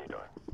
you doing?